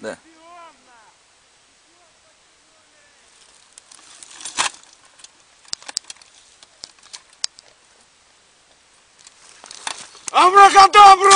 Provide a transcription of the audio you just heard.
Да. Абракадабра!